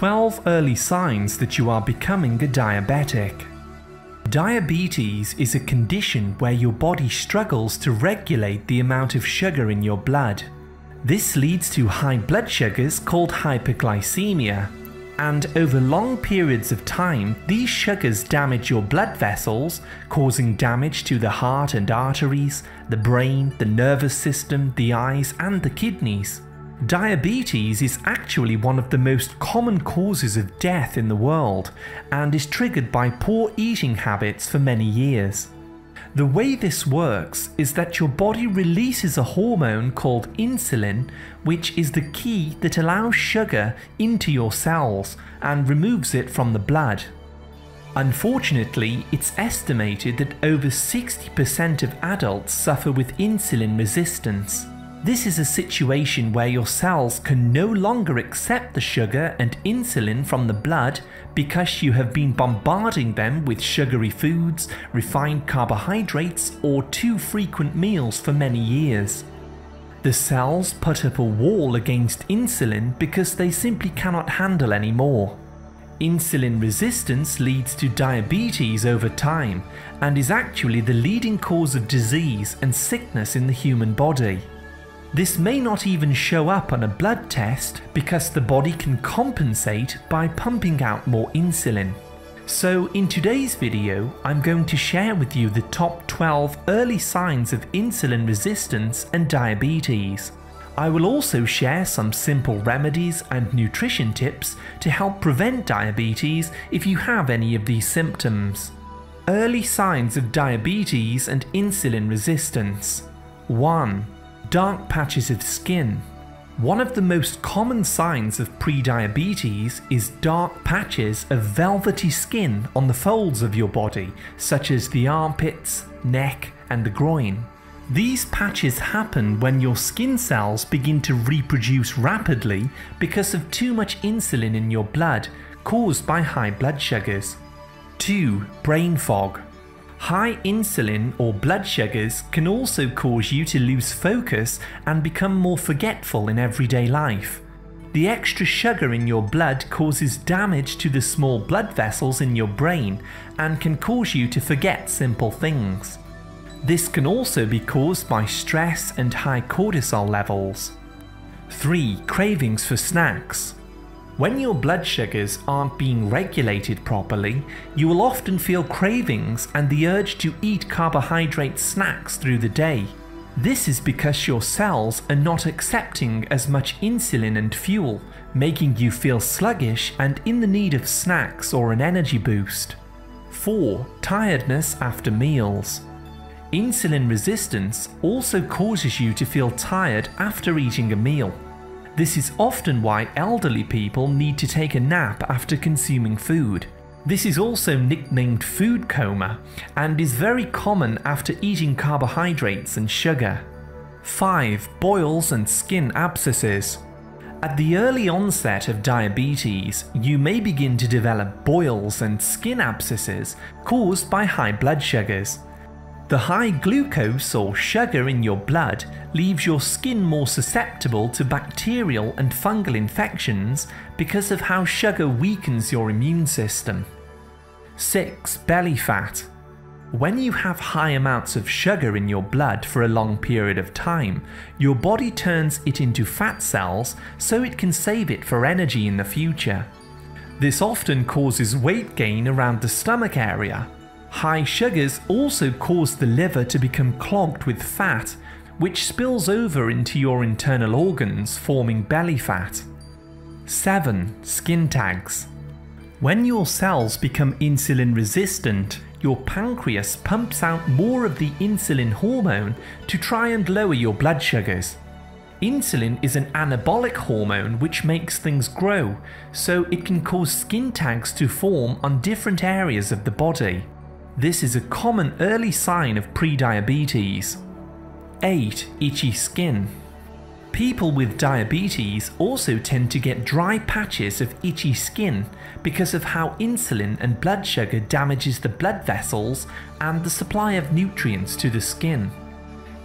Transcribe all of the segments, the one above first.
12 early signs that you are becoming a diabetic. Diabetes is a condition where your body struggles to regulate the amount of sugar in your blood. This leads to high blood sugars called hyperglycemia, and over long periods of time, these sugars damage your blood vessels, causing damage to the heart and arteries, the brain, the nervous system, the eyes, and the kidneys. Diabetes is actually one of the most common causes of death in the world and is triggered by poor eating habits for many years. The way this works is that your body releases a hormone called insulin, which is the key that allows sugar into your cells and removes it from the blood. Unfortunately, it's estimated that over 60% of adults suffer with insulin resistance. This is a situation where your cells can no longer accept the sugar and insulin from the blood because you have been bombarding them with sugary foods, refined carbohydrates, or too frequent meals for many years. The cells put up a wall against insulin because they simply cannot handle any more. Insulin resistance leads to diabetes over time and is actually the leading cause of disease and sickness in the human body. This may not even show up on a blood test because the body can compensate by pumping out more insulin. So in today's video, I'm going to share with you the top 12 early signs of insulin resistance and diabetes. I will also share some simple remedies and nutrition tips to help prevent diabetes if you have any of these symptoms. Early signs of diabetes and insulin resistance. 1 dark patches of skin. One of the most common signs of prediabetes is dark patches of velvety skin on the folds of your body, such as the armpits, neck, and the groin. These patches happen when your skin cells begin to reproduce rapidly because of too much insulin in your blood caused by high blood sugars. 2. Brain fog. High insulin or blood sugars can also cause you to lose focus and become more forgetful in everyday life. The extra sugar in your blood causes damage to the small blood vessels in your brain and can cause you to forget simple things. This can also be caused by stress and high cortisol levels. 3. Cravings for snacks. When your blood sugars aren't being regulated properly, you will often feel cravings and the urge to eat carbohydrate snacks through the day. This is because your cells are not accepting as much insulin and fuel, making you feel sluggish and in the need of snacks or an energy boost. 4. Tiredness after meals. Insulin resistance also causes you to feel tired after eating a meal. This is often why elderly people need to take a nap after consuming food. This is also nicknamed food coma and is very common after eating carbohydrates and sugar. 5. Boils and skin abscesses. At the early onset of diabetes, you may begin to develop boils and skin abscesses caused by high blood sugars. The high glucose or sugar in your blood leaves your skin more susceptible to bacterial and fungal infections because of how sugar weakens your immune system. 6. Belly fat. When you have high amounts of sugar in your blood for a long period of time, your body turns it into fat cells so it can save it for energy in the future. This often causes weight gain around the stomach area, High sugars also cause the liver to become clogged with fat, which spills over into your internal organs, forming belly fat. 7. Skin tags. When your cells become insulin resistant, your pancreas pumps out more of the insulin hormone to try and lower your blood sugars. Insulin is an anabolic hormone which makes things grow, so it can cause skin tags to form on different areas of the body. This is a common early sign of prediabetes. 8. Itchy skin. People with diabetes also tend to get dry patches of itchy skin because of how insulin and blood sugar damages the blood vessels and the supply of nutrients to the skin.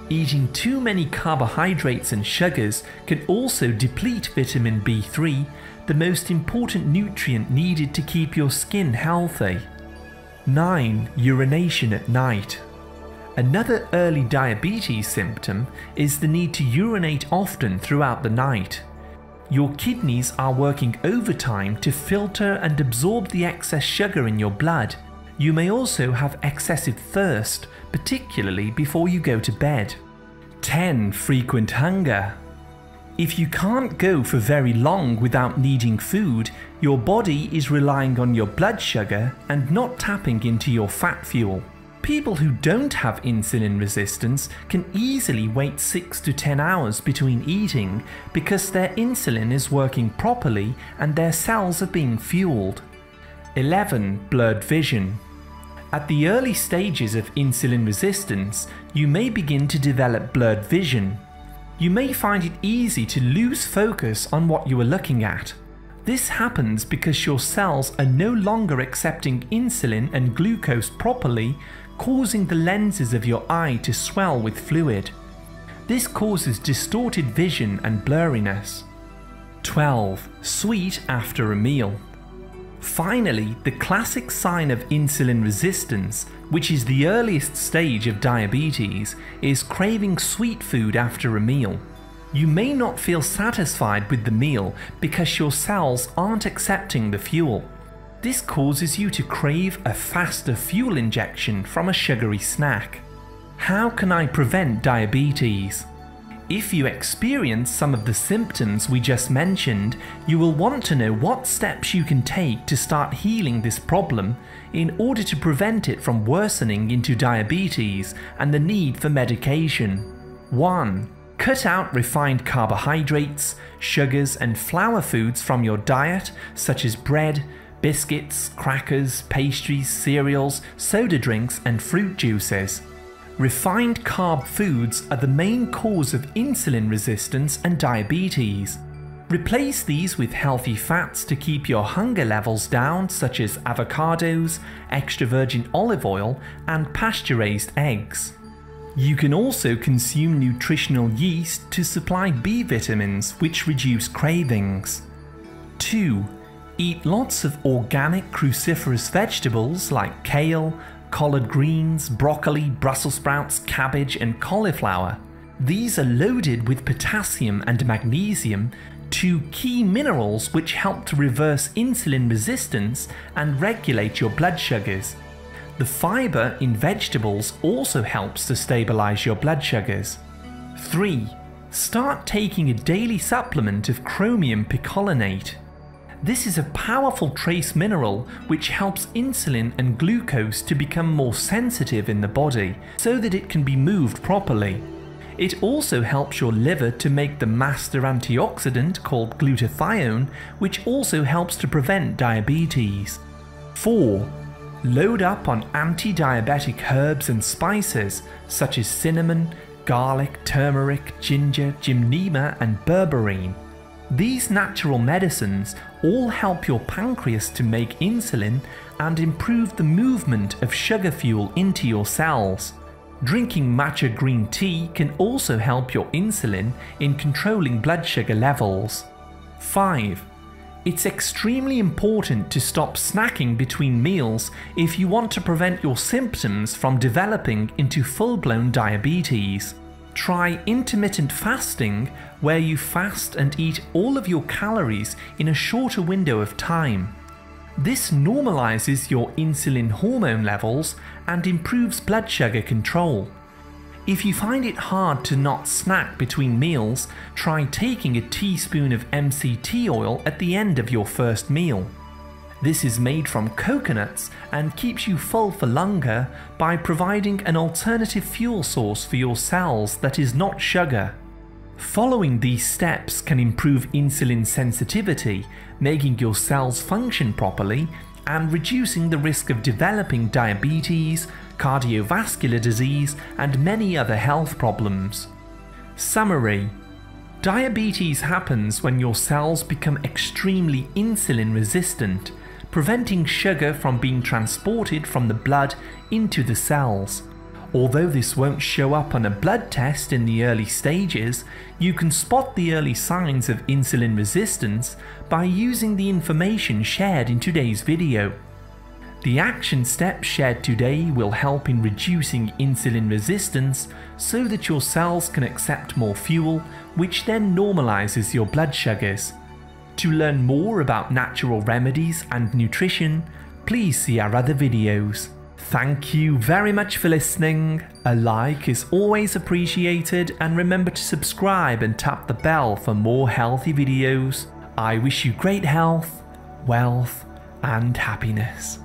Eating too many carbohydrates and sugars can also deplete vitamin B3, the most important nutrient needed to keep your skin healthy. 9. Urination at night. Another early diabetes symptom is the need to urinate often throughout the night. Your kidneys are working overtime to filter and absorb the excess sugar in your blood. You may also have excessive thirst, particularly before you go to bed. 10. Frequent hunger. If you can't go for very long without needing food, your body is relying on your blood sugar and not tapping into your fat fuel. People who don't have insulin resistance can easily wait 6 to 10 hours between eating because their insulin is working properly and their cells are being fueled. 11. Blurred vision. At the early stages of insulin resistance, you may begin to develop blurred vision. You may find it easy to lose focus on what you are looking at. This happens because your cells are no longer accepting insulin and glucose properly causing the lenses of your eye to swell with fluid. This causes distorted vision and blurriness. 12. Sweet after a meal. Finally, the classic sign of insulin resistance, which is the earliest stage of diabetes, is craving sweet food after a meal. You may not feel satisfied with the meal because your cells aren't accepting the fuel. This causes you to crave a faster fuel injection from a sugary snack. How can I prevent diabetes? If you experience some of the symptoms we just mentioned, you will want to know what steps you can take to start healing this problem in order to prevent it from worsening into diabetes and the need for medication. 1. Cut out refined carbohydrates, sugars, and flour foods from your diet, such as bread, biscuits, crackers, pastries, cereals, soda drinks, and fruit juices. Refined carb foods are the main cause of insulin resistance and diabetes. Replace these with healthy fats to keep your hunger levels down, such as avocados, extra virgin olive oil, and pasture raised eggs. You can also consume nutritional yeast to supply B vitamins, which reduce cravings. 2. Eat lots of organic cruciferous vegetables like kale, collard greens, broccoli, Brussels sprouts, cabbage, and cauliflower. These are loaded with potassium and magnesium, two key minerals which help to reverse insulin resistance and regulate your blood sugars. The fibre in vegetables also helps to stabilize your blood sugars. 3. Start taking a daily supplement of chromium picolinate. This is a powerful trace mineral which helps insulin and glucose to become more sensitive in the body so that it can be moved properly. It also helps your liver to make the master antioxidant called glutathione, which also helps to prevent diabetes. 4. Load up on anti-diabetic herbs and spices such as cinnamon, garlic, turmeric, ginger, gymnema and berberine. These natural medicines all help your pancreas to make insulin and improve the movement of sugar fuel into your cells. Drinking matcha green tea can also help your insulin in controlling blood sugar levels. 5. It's extremely important to stop snacking between meals if you want to prevent your symptoms from developing into full-blown diabetes. Try intermittent fasting, where you fast and eat all of your calories in a shorter window of time. This normalizes your insulin hormone levels and improves blood sugar control. If you find it hard to not snack between meals, try taking a teaspoon of MCT oil at the end of your first meal. This is made from coconuts and keeps you full for longer by providing an alternative fuel source for your cells that is not sugar. Following these steps can improve insulin sensitivity, making your cells function properly and reducing the risk of developing diabetes, cardiovascular disease, and many other health problems. Summary Diabetes happens when your cells become extremely insulin resistant preventing sugar from being transported from the blood into the cells. Although this won't show up on a blood test in the early stages, you can spot the early signs of insulin resistance by using the information shared in today's video. The action steps shared today will help in reducing insulin resistance so that your cells can accept more fuel, which then normalizes your blood sugars. To learn more about natural remedies and nutrition, please see our other videos. Thank you very much for listening. A like is always appreciated and remember to subscribe and tap the bell for more healthy videos. I wish you great health, wealth and happiness.